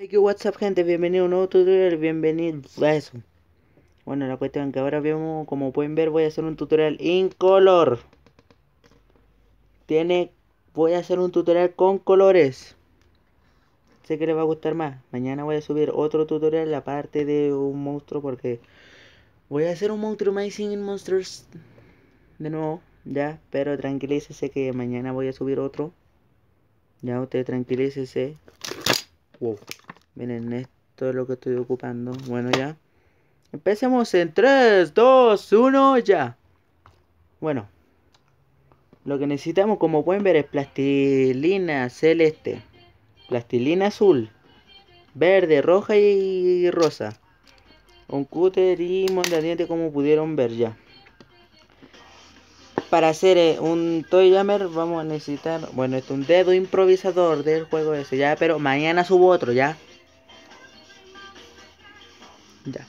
Hey, ¿qué WhatsApp gente? Bienvenido a un nuevo tutorial, bienvenido a eso. Bueno, la cuestión que ahora vemos, como pueden ver, voy a hacer un tutorial in color. Tiene, voy a hacer un tutorial con colores. Sé que les va a gustar más. Mañana voy a subir otro tutorial aparte de un monstruo porque voy a hacer un monstruo Amazing Monsters de nuevo, ya, pero tranquilícese que mañana voy a subir otro. Ya, usted tranquilícese. Wow. Miren, esto es lo que estoy ocupando. Bueno, ya. Empecemos en 3, 2, 1, ya. Bueno. Lo que necesitamos, como pueden ver, es plastilina celeste. Plastilina azul. Verde, roja y rosa. Un cúter y mondadiente como pudieron ver ya. Para hacer eh, un Toy Jammer vamos a necesitar, bueno, esto es un dedo improvisador del juego ese, ya, pero mañana subo otro, ya. Ya.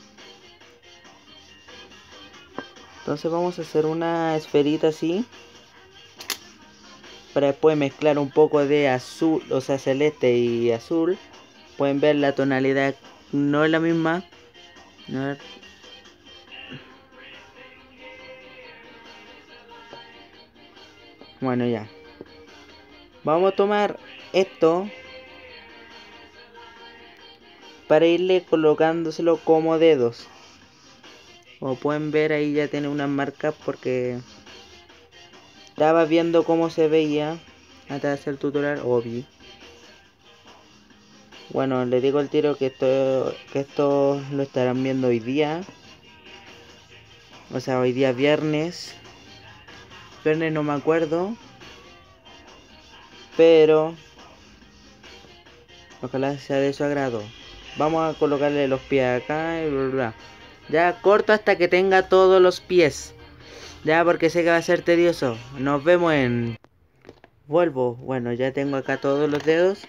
Entonces vamos a hacer una esferita así. Para después mezclar un poco de azul, o sea, celeste y azul. Pueden ver la tonalidad no es la misma. Bueno, ya. Vamos a tomar esto para irle colocándoselo como dedos. Como pueden ver ahí ya tiene unas marcas porque estaba viendo cómo se veía antes hacer el tutorial, obvio. Bueno, le digo el tiro que esto, que esto lo estarán viendo hoy día. O sea, hoy día viernes. Viernes no me acuerdo. Pero... Ojalá sea de su agrado. Vamos a colocarle los pies acá y bla, bla. Ya corto hasta que tenga todos los pies. Ya porque sé que va a ser tedioso. Nos vemos en... Vuelvo. Bueno, ya tengo acá todos los dedos.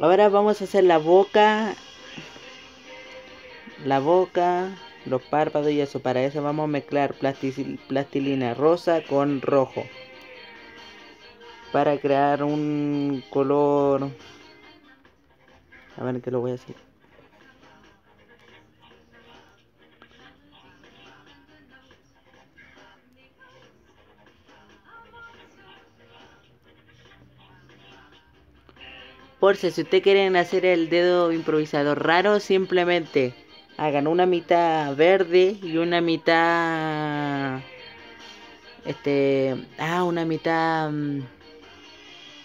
Ahora vamos a hacer la boca. La boca. Los párpados y eso. Para eso vamos a mezclar plastilina rosa con rojo. Para crear un color... A ver qué lo voy a hacer. Por si ustedes quieren hacer el dedo improvisador raro, simplemente hagan una mitad verde y una mitad este ah una mitad mm,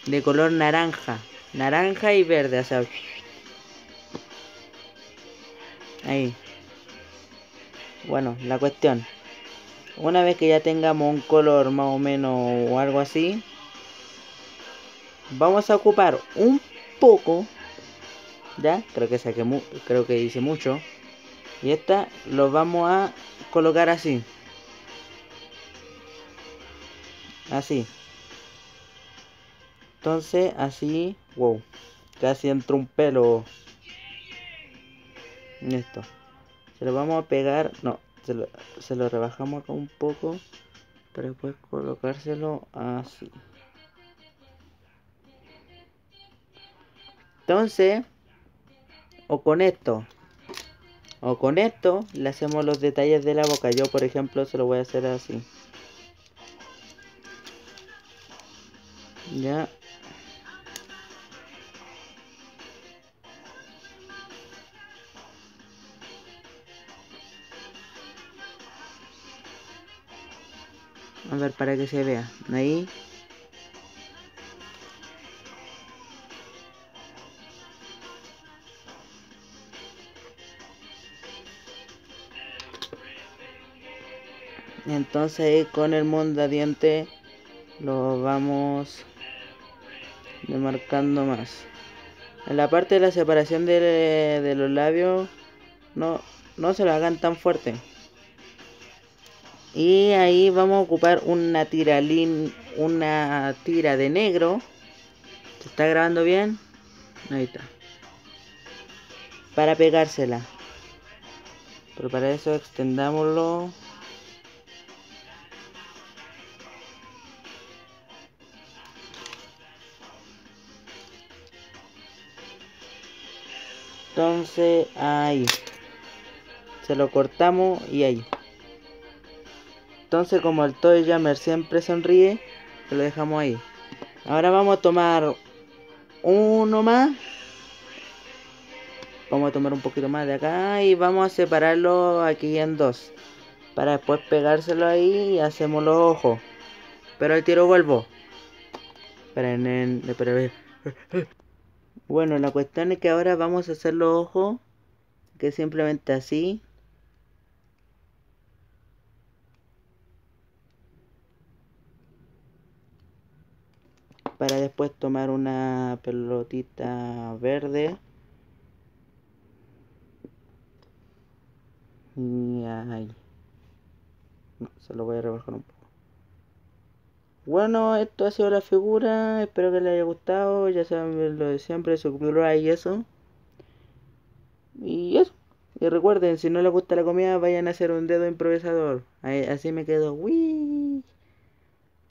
de color naranja naranja y verde o sea ahí. Bueno la cuestión. Una vez que ya tengamos un color más o menos o algo así vamos a ocupar un poco ya creo que saqué creo que hice mucho. Y esta lo vamos a colocar así. Así. Entonces así wow. Casi entró un pelo esto se lo vamos a pegar no se lo, se lo rebajamos acá un poco para después colocárselo así. Entonces o con esto o con esto le hacemos los detalles de la boca. Yo por ejemplo se lo voy a hacer así. Ya a ver para que se vea. Ahí. Entonces con el mondadiente lo vamos demarcando más. En la parte de la separación de, de los labios no, no se lo hagan tan fuerte y ahí vamos a ocupar una tiralín una tira de negro. Se está grabando bien ahí está. Para pegársela. Pero para eso extendámoslo. Entonces, ahí. Se lo cortamos y ahí. Entonces, como el Toy Jammer siempre sonríe, lo dejamos ahí. Ahora vamos a tomar uno más. Vamos a tomar un poquito más de acá y vamos a separarlo aquí en dos. Para después pegárselo ahí y hacemos los ojos. Pero el tiro vuelvo. Esperen, esperen. Bueno, la cuestión es que ahora vamos a hacer los ojos. Que simplemente así. Para después tomar una pelotita verde. Y ahí. No, se lo voy a rebajar un poco. Bueno, esto ha sido la figura. Espero que les haya gustado. Ya saben lo de siempre, su y eso. Y eso. Y recuerden, si no les gusta la comida, vayan a hacer un dedo improvisador. así me quedo. ¡Wii!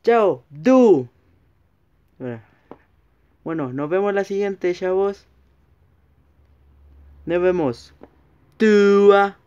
¡Chao! ¡Du! Bueno, nos vemos la siguiente, chavos. Nos vemos. ¡Tua!